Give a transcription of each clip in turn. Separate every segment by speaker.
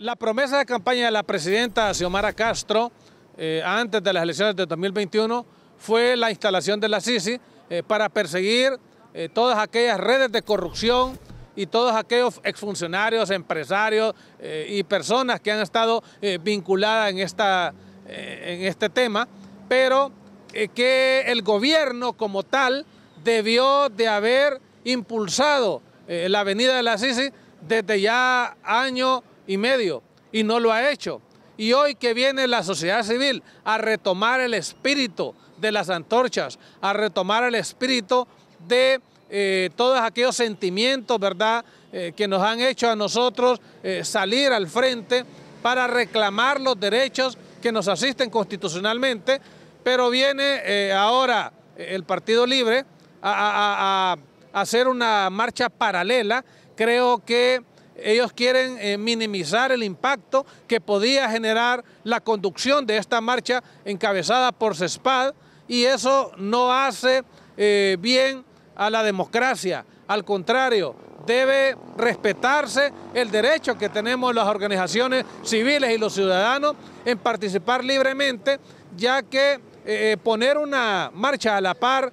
Speaker 1: La promesa de campaña de la presidenta Xiomara Castro eh, antes de las elecciones de 2021 fue la instalación de la CICI eh, para perseguir eh, todas aquellas redes de corrupción y todos aquellos exfuncionarios, empresarios y personas que han estado vinculadas en, esta, en este tema, pero que el gobierno como tal debió de haber impulsado la avenida de la CICI desde ya año y medio y no lo ha hecho. Y hoy que viene la sociedad civil a retomar el espíritu de las antorchas, a retomar el espíritu de eh, todos aquellos sentimientos, ¿verdad?, eh, que nos han hecho a nosotros eh, salir al frente para reclamar los derechos que nos asisten constitucionalmente, pero viene ahora el Partido Libre a hacer una marcha paralela. Creo que ellos quieren eh, minimizar el impacto que podía generar la conducción de esta marcha encabezada por CESPAD y eso no hace eh, bien a la democracia. Al contrario, debe respetarse el derecho que tenemos las organizaciones civiles y los ciudadanos en participar libremente, ya que eh, poner una marcha a la par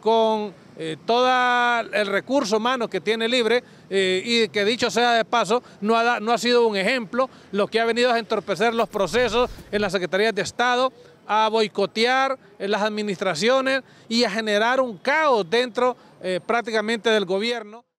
Speaker 1: con eh, todo el recurso humano que tiene libre eh, y que dicho sea de paso, no ha, no ha sido un ejemplo, lo que ha venido a entorpecer los procesos en las Secretarías de Estado, a boicotear en las administraciones y a generar un caos dentro eh, prácticamente del gobierno.